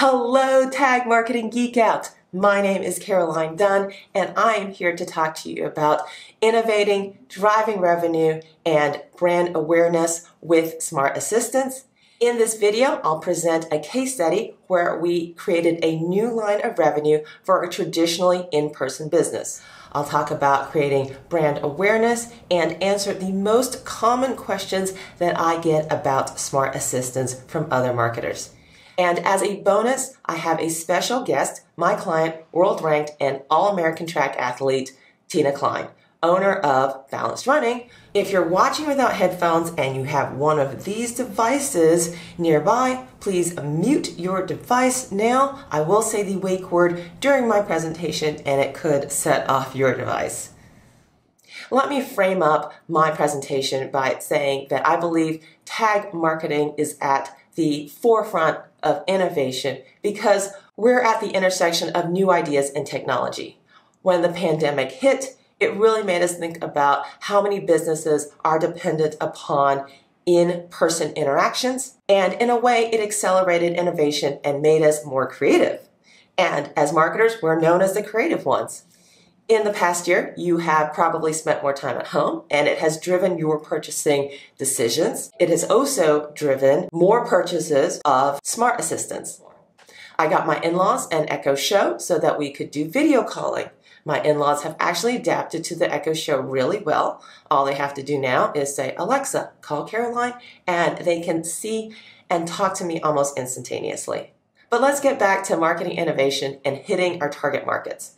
Hello, Tag Marketing Geek Out. My name is Caroline Dunn, and I am here to talk to you about innovating, driving revenue, and brand awareness with smart assistants. In this video, I'll present a case study where we created a new line of revenue for a traditionally in-person business. I'll talk about creating brand awareness and answer the most common questions that I get about smart assistants from other marketers. And as a bonus, I have a special guest, my client, world ranked and all American track athlete, Tina Klein, owner of Balanced Running. If you're watching without headphones and you have one of these devices nearby, please mute your device now. I will say the wake word during my presentation and it could set off your device. Let me frame up my presentation by saying that I believe tag marketing is at the forefront of innovation because we're at the intersection of new ideas and technology. When the pandemic hit, it really made us think about how many businesses are dependent upon in person interactions. And in a way, it accelerated innovation and made us more creative. And as marketers, we're known as the creative ones. In the past year, you have probably spent more time at home and it has driven your purchasing decisions. It has also driven more purchases of smart assistants. I got my in-laws an Echo Show so that we could do video calling. My in-laws have actually adapted to the Echo Show really well. All they have to do now is say, Alexa, call Caroline, and they can see and talk to me almost instantaneously. But let's get back to marketing innovation and hitting our target markets.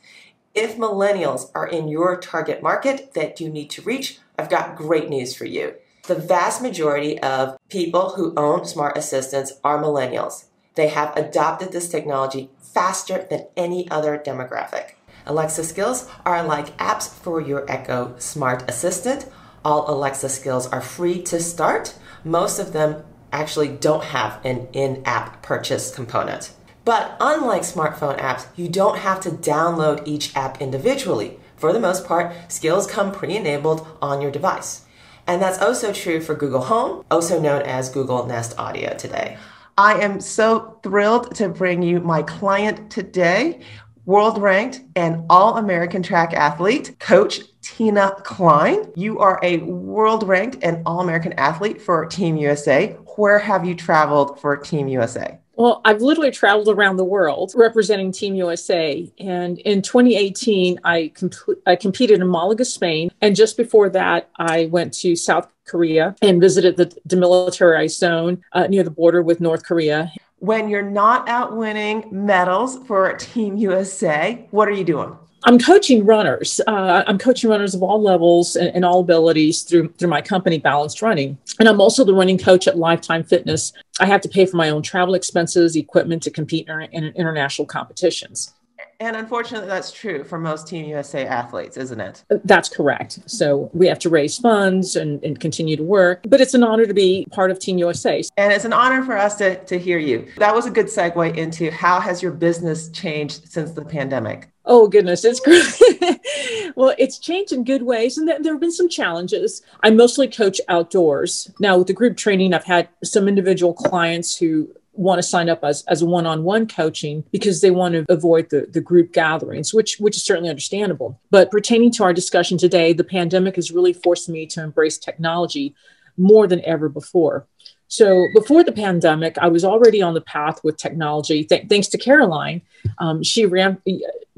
If millennials are in your target market that you need to reach, I've got great news for you. The vast majority of people who own smart assistants are millennials. They have adopted this technology faster than any other demographic. Alexa skills are like apps for your Echo Smart Assistant. All Alexa skills are free to start. Most of them actually don't have an in app purchase component. But unlike smartphone apps, you don't have to download each app individually. For the most part, skills come pre-enabled on your device. And that's oh also true for Google Home, also known as Google Nest Audio today. I am so thrilled to bring you my client today, world ranked and all American track athlete, Coach Tina Klein. You are a world ranked and all American athlete for Team USA. Where have you traveled for Team USA? Well, I've literally traveled around the world representing Team USA. And in 2018, I, comp- I competed in Malaga, Spain. And just before that, I went to South Korea and visited the demilitarized zone uh, near the border with North Korea. When you're not out winning medals for Team USA, what are you doing? I'm coaching runners. Uh, I'm coaching runners of all levels and, and, all abilities through through my company, Balanced Running. And I'm also the running coach at Lifetime Fitness. I have to pay for my own travel expenses, equipment to compete in, in international competitions. And unfortunately, that's true for most Team USA athletes, isn't it? Uh, that's correct. So we have to raise funds and, and continue to work. But it's an honor to be part of Team USA. And it's an honor for us to, to hear you. That was a good segue into how has your business changed since the pandemic? Oh goodness, it's great. well, it's changed in good ways, and th- there have been some challenges. I mostly coach outdoors. Now, with the group training, I've had some individual clients who want to sign up as, as a one-on-one coaching because they want to avoid the, the group gatherings which which is certainly understandable. But pertaining to our discussion today the pandemic has really forced me to embrace technology more than ever before so before the pandemic, I was already on the path with technology. Th- thanks to Caroline, um, she ran.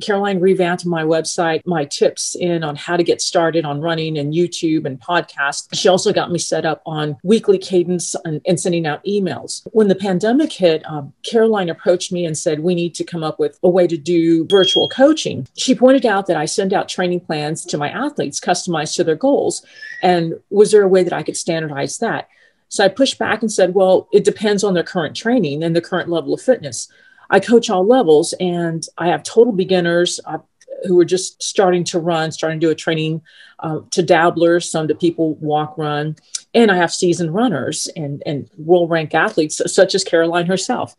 Caroline revamped my website, my tips in on how to get started on running and YouTube and podcast. She also got me set up on weekly cadence and, and sending out emails. When the pandemic hit, um, Caroline approached me and said, "We need to come up with a way to do virtual coaching." She pointed out that I send out training plans to my athletes, customized to their goals, and was there a way that I could standardize that? So I pushed back and said, well, it depends on their current training and the current level of fitness. I coach all levels and I have total beginners uh, who are just starting to run, starting to do a training uh, to dabblers, some to people walk, run. And I have seasoned runners and, and world rank athletes such as Caroline herself.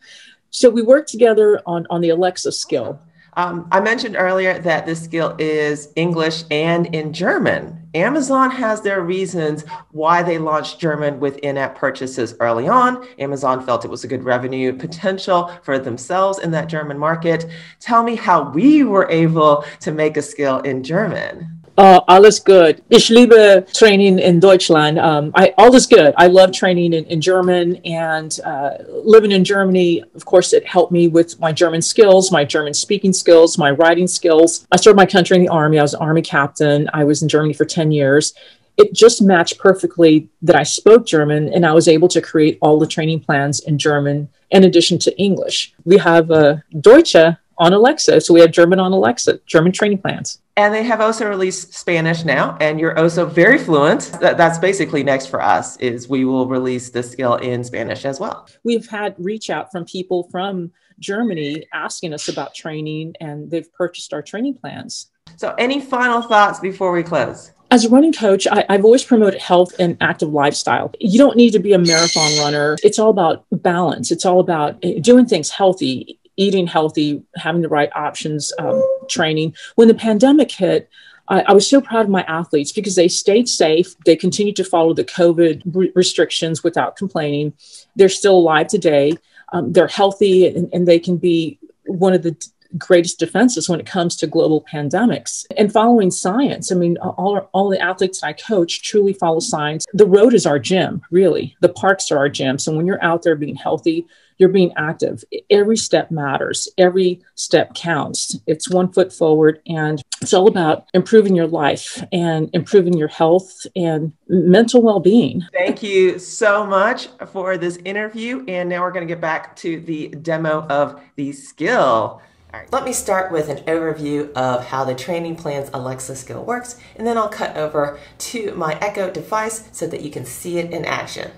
So we work together on, on the Alexa skill. Um, I mentioned earlier that this skill is English and in German. Amazon has their reasons why they launched German with in app purchases early on. Amazon felt it was a good revenue potential for themselves in that German market. Tell me how we were able to make a skill in German. Uh, alles good. Ich liebe Training in Deutschland. Um, I, all is good. I love training in, in German and uh, living in Germany. Of course, it helped me with my German skills, my German speaking skills, my writing skills. I served my country in the Army. I was an Army captain. I was in Germany for 10 years. It just matched perfectly that I spoke German and I was able to create all the training plans in German in addition to English. We have a Deutsche on Alexa. So we have German on Alexa, German training plans. And they have also released Spanish now, and you're also very fluent. That, that's basically next for us is we will release the skill in Spanish as well. We've had reach out from people from Germany asking us about training, and they've purchased our training plans. So, any final thoughts before we close? As a running coach, I, have always promoted health and active lifestyle. You don't need to be a marathon runner. It's all about balance. It's all about eh, doing things healthy, eating healthy, having the right options, um, training. When the pandemic hit, I, I, was so proud of my athletes because they stayed safe. They continued to follow the COVID re- restrictions without complaining. They're still alive today. Um, they're healthy and, and they can be one of the greatest defenses when it comes to global pandemics and following science. I mean, all, all the athletes I coach truly follow science. The road is our gym, really. The parks are our gym. So when you're out there being healthy, you're being active. Every step matters. Every step counts. It's one foot forward and it's all about improving your life and improving your health and mental well-being. Thank you so much for this interview and now we're going to get back to the demo of the skill. All right, let me start with an overview of how the training plan's Alexa skill works, and then I'll cut over to my Echo device so that you can see it in action.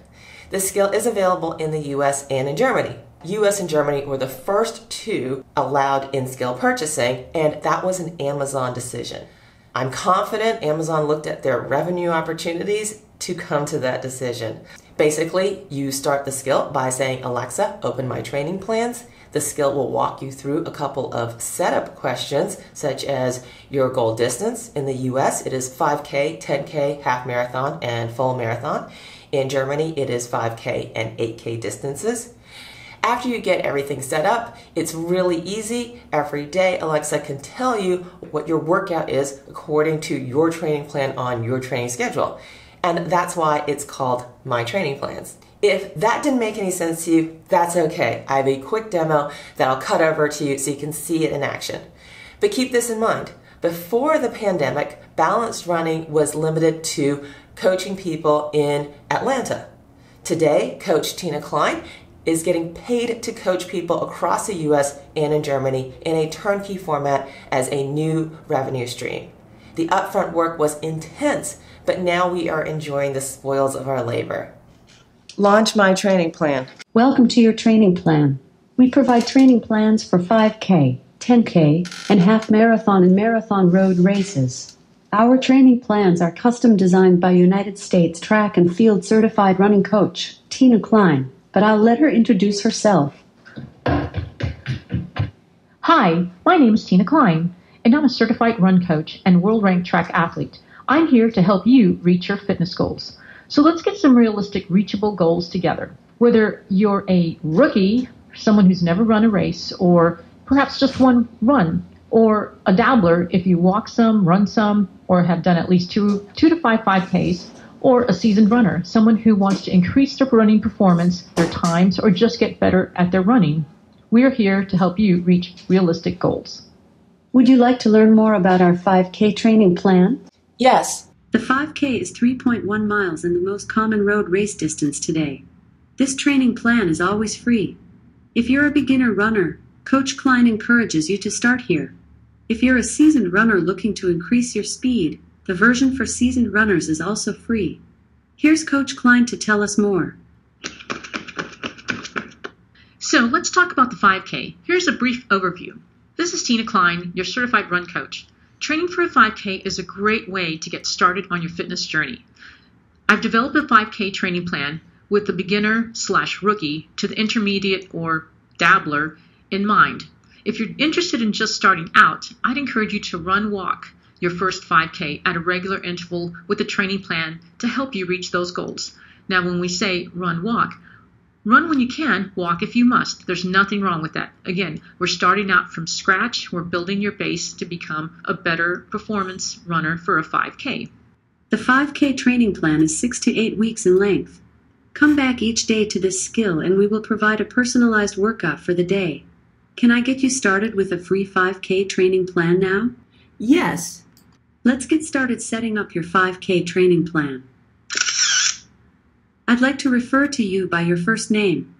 This skill is available in the US and in Germany. US and Germany were the first two allowed in skill purchasing, and that was an Amazon decision. I'm confident Amazon looked at their revenue opportunities to come to that decision. Basically, you start the skill by saying, Alexa, open my training plans. The skill will walk you through a couple of setup questions, such as your goal distance. In the US, it is 5K, 10K, half marathon, and full marathon. In Germany, it is 5K and 8K distances. After you get everything set up, it's really easy. Every day, Alexa can tell you what your workout is according to your training plan on your training schedule. And that's why it's called My Training Plans. If that didn't make any sense to you, that's okay. I have a quick demo that I'll cut over to you so you can see it in action. But keep this in mind. Before the pandemic, balanced running was limited to coaching people in Atlanta. Today, Coach Tina Klein is getting paid to coach people across the US and in Germany in a turnkey format as a new revenue stream. The upfront work was intense, but now we are enjoying the spoils of our labor launch my training plan. Welcome to your training plan. We provide training plans for 5K, 10K, and half marathon and marathon road races. Our training plans are custom designed by United States track and field certified running coach, Tina Klein, but I'll let her introduce herself. Hi, my name is Tina Klein, and I'm a certified run coach and world ranked track athlete. I'm here to help you reach your fitness goals. So let's get some realistic, reachable goals together. Whether you're a rookie, someone who's never run a race, or perhaps just one run, or a dabbler if you walk some, run some, or have done at least two, two to five 5Ks, or a seasoned runner, someone who wants to increase their running performance, their times, or just get better at their running. We are here to help you reach realistic goals. Would you like to learn more about our 5K training plan? Yes, the 5K is 3.1 miles and the most common road race distance today. This training plan is always free. If you're a beginner runner, Coach Klein encourages you to start here. If you're a seasoned runner looking to increase your speed, the version for seasoned runners is also free. Here's Coach Klein to tell us more. So let's talk about the 5K. Here's a brief overview. This is Tina Klein, your certified run coach. Training for a 5K is a great way to get started on your fitness journey. I've developed a 5K training plan with the beginner slash rookie to the intermediate or dabbler in mind. If you're interested in just starting out, I'd encourage you to run walk your first 5K at a regular interval with a training plan to help you reach those goals. Now, when we say run, walk, run when you can, walk if you must. There's nothing wrong with that. Again, we're starting out from scratch. We're building your base to become a better performance runner for a 5K. The 5K training plan is six to eight weeks in length. Come back each day to this skill and we will provide a personalized workout for the day. Can I get you started with a free 5K training plan now? Yes. Let's get started setting up your 5K training plan. I'd like to refer to you by your first name.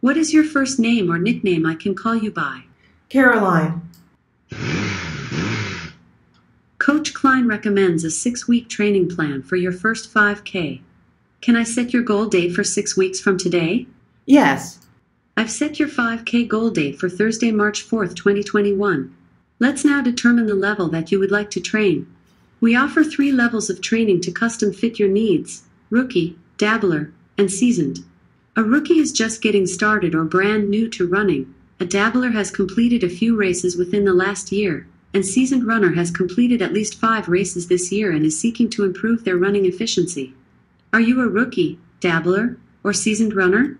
What is your first name or nickname I can call you by? Caroline. Coach Klein recommends a six week training plan for your first 5K. Can I set your goal date for six weeks from today? Yes. I've set your 5K goal date for Thursday, March 4th, 2021. Let's now determine the level that you would like to train. We offer three levels of training to custom fit your needs rookie, dabbler, and seasoned. A rookie is just getting started or brand new to running. A dabbler has completed a few races within the last year. And seasoned runner has completed at least five races this year and is seeking to improve their running efficiency. Are you a rookie, dabbler, or seasoned runner?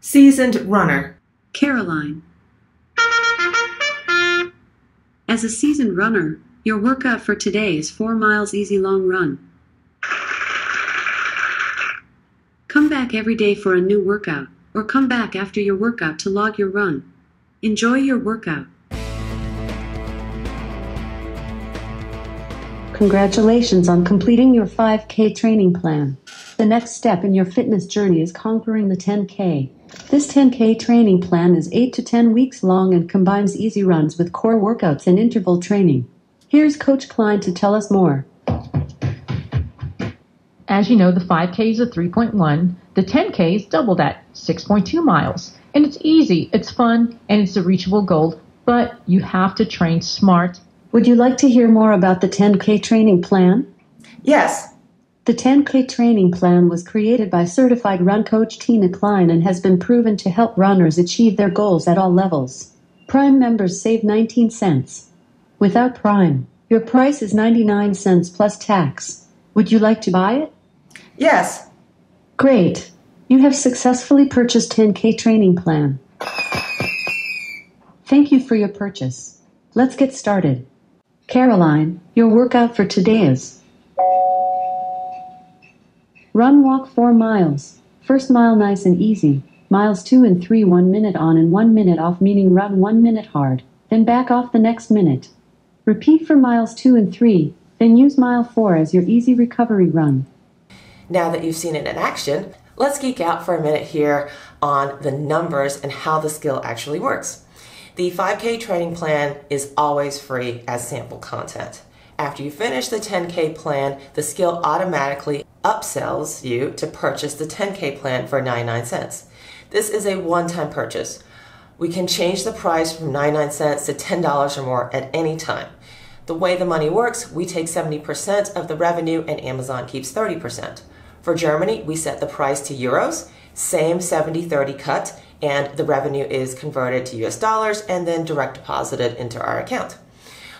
Seasoned runner. Caroline. As a seasoned runner, your workout for today is 4 miles easy long run. Come back every day for a new workout, or come back after your workout to log your run. Enjoy your workout. Congratulations on completing your 5K training plan. The next step in your fitness journey is conquering the 10K. This 10K training plan is 8 to 10 weeks long and combines easy runs with core workouts and interval training. Here's Coach Klein to tell us more. As you know, the 5K is a 3.1, the 10K is double that, 6.2 miles. And it's easy, it's fun, and it's a reachable goal, but you have to train smart. Would you like to hear more about the 10K training plan? Yes. The 10K training plan was created by certified run coach Tina Klein and has been proven to help runners achieve their goals at all levels. Prime members save 19 cents. Without Prime, your price is 99 cents plus tax. Would you like to buy it? Yes. Great. You have successfully purchased 10K training plan. Thank you for your purchase. Let's get started. Caroline, your workout for today is Run walk 4 miles. First mile nice and easy. Miles 2 and 3 1 minute on and 1 minute off meaning run 1 minute hard, then back off the next minute. Repeat for miles 2 and 3, then use mile 4 as your easy recovery run. Now that you've seen it in action, let's geek out for a minute here on the numbers and how the skill actually works. The 5K training plan is always free as sample content. After you finish the 10K plan, the skill automatically upsells you to purchase the 10K plan for 99 cents. This is a one time purchase. We can change the price from 99 cents to $10 or more at any time. The way the money works, we take 70% of the revenue and Amazon keeps 30%. For Germany, we set the price to euros, same 70 30 cut, and the revenue is converted to US dollars and then direct deposited into our account.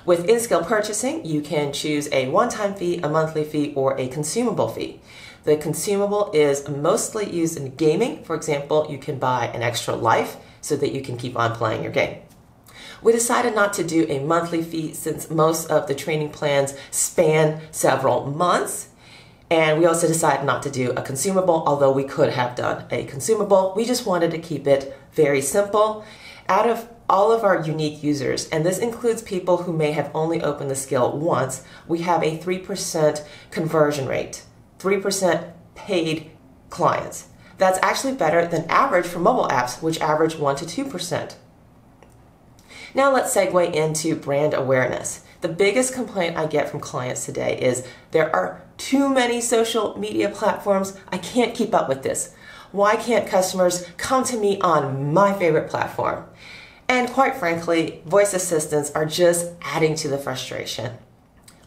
With in-skill purchasing, you can choose a one-time fee, a monthly fee, or a consumable fee. The consumable is mostly used in gaming. For example, you can buy an extra life so that you can keep on playing your game. We decided not to do a monthly fee since most of the training plans span several months and we also decided not to do a consumable, although we could have done a consumable. We just wanted to keep it very simple. Out of all of our unique users, and this includes people who may have only opened the skill once, we have a 3% conversion rate, 3% paid clients. That's actually better than average for mobile apps, which average 1 to 2%. Now let's segue into brand awareness. The biggest complaint I get from clients today is there are too many social media platforms. I can't keep up with this. Why can't customers come to me on my favorite platform? And quite frankly, voice assistants are just adding to the frustration.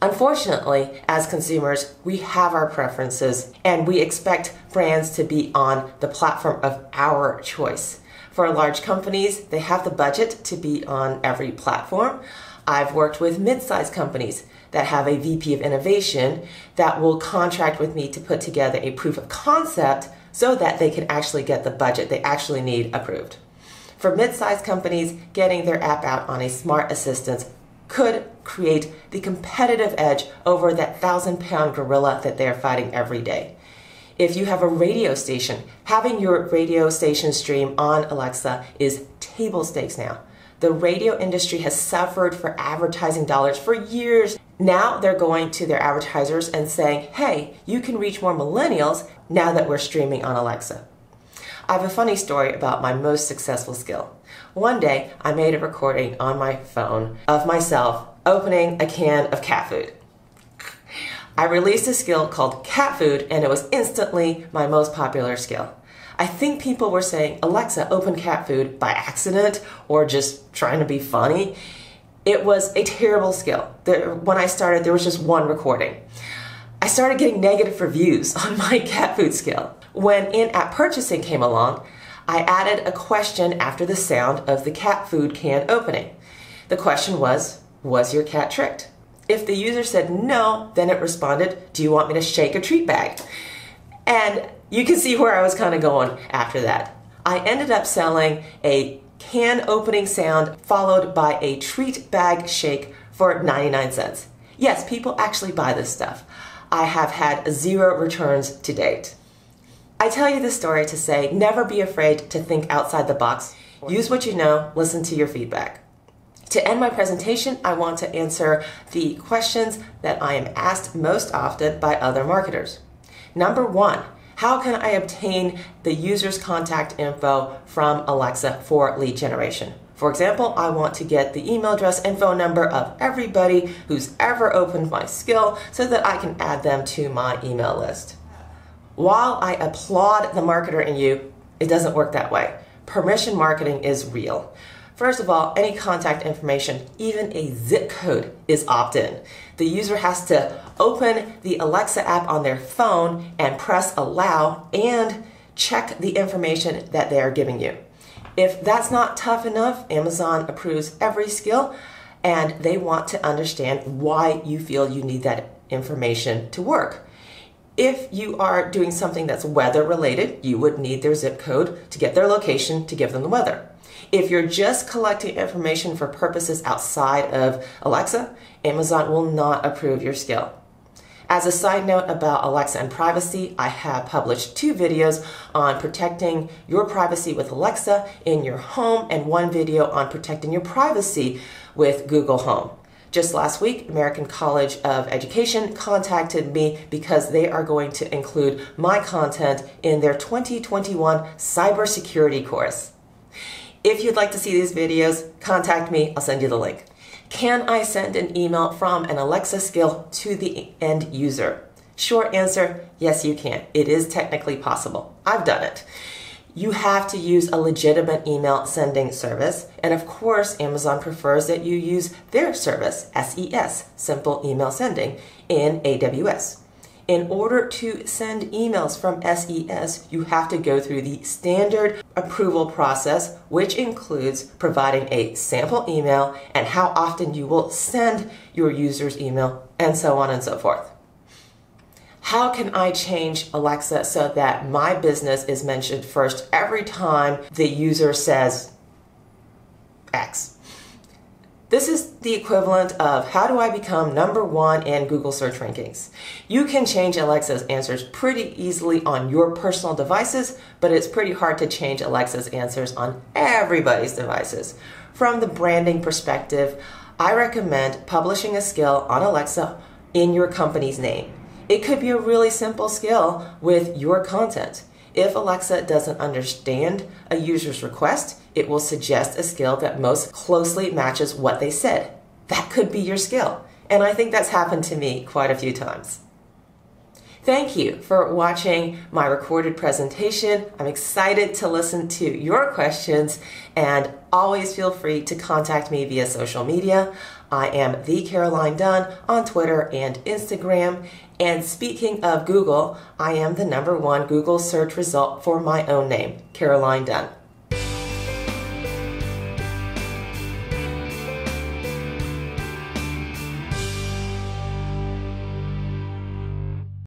Unfortunately, as consumers, we have our preferences and we expect brands to be on the platform of our choice. For large companies, they have the budget to be on every platform. I've worked with mid sized companies that have a VP of innovation that will contract with me to put together a proof of concept so that they can actually get the budget they actually need approved. For mid sized companies, getting their app out on a smart assistant could create the competitive edge over that thousand pound gorilla that they're fighting every day. If you have a radio station, having your radio station stream on Alexa is table stakes now. The radio industry has suffered for advertising dollars for years. Now they're going to their advertisers and saying, hey, you can reach more millennials now that we're streaming on Alexa. I have a funny story about my most successful skill. One day, I made a recording on my phone of myself opening a can of cat food. I released a skill called cat food, and it was instantly my most popular skill. I think people were saying, Alexa, open cat food by accident or just trying to be funny. It was a terrible skill. There, when I started, there was just one recording. I started getting negative reviews on my cat food skill. When in app purchasing came along, I added a question after the sound of the cat food can opening. The question was, Was your cat tricked? If the user said no, then it responded, Do you want me to shake a treat bag? And you can see where I was kind of going after that. I ended up selling a can opening sound followed by a treat bag shake for 99 cents. Yes, people actually buy this stuff. I have had zero returns to date. I tell you this story to say never be afraid to think outside the box. Use what you know, listen to your feedback. To end my presentation, I want to answer the questions that I am asked most often by other marketers. Number one, how can I obtain the user's contact info from Alexa for lead generation? For example, I want to get the email address and phone number of everybody who's ever opened my skill so that I can add them to my email list. While I applaud the marketer in you, it doesn't work that way. Permission marketing is real. First of all, any contact information, even a zip code, is opt in. The user has to open the Alexa app on their phone and press allow and check the information that they are giving you. If that's not tough enough, Amazon approves every skill and they want to understand why you feel you need that information to work. If you are doing something that's weather related, you would need their zip code to get their location to give them the weather. If you're just collecting information for purposes outside of Alexa, Amazon will not approve your skill. As a side note about Alexa and privacy, I have published two videos on protecting your privacy with Alexa in your home and one video on protecting your privacy with Google Home. Just last week, American College of Education contacted me because they are going to include my content in their 2021 cybersecurity course. If you'd like to see these videos, contact me, I'll send you the link. Can I send an email from an Alexa skill to the end user? Short answer, yes you can. It is technically possible. I've done it you have to use a legitimate email sending service. And of course, Amazon prefers that you use their service, SES, Simple Email Sending, in AWS. In order to send emails from SES, you have to go through the standard approval process, which includes providing a sample email and how often you will send your user's email, and so on and so forth how can I change Alexa so that my business is mentioned first every time the user says X? This is the equivalent of how do I become number one in Google search rankings? You can change Alexa's answers pretty easily on your personal devices, but it's pretty hard to change Alexa's answers on everybody's devices. From the branding perspective, I recommend publishing a skill on Alexa in your company's name. It could be a really simple skill with your content. If Alexa doesn't understand a user's request, it will suggest a skill that most closely matches what they said. That could be your skill. And I think that's happened to me quite a few times. Thank you for watching my recorded presentation. I'm excited to listen to your questions and always feel free to contact me via social media. I am the Caroline Dunn on Twitter and Instagram. And speaking of Google, I am the number one Google search result for my own name, Caroline Dunn.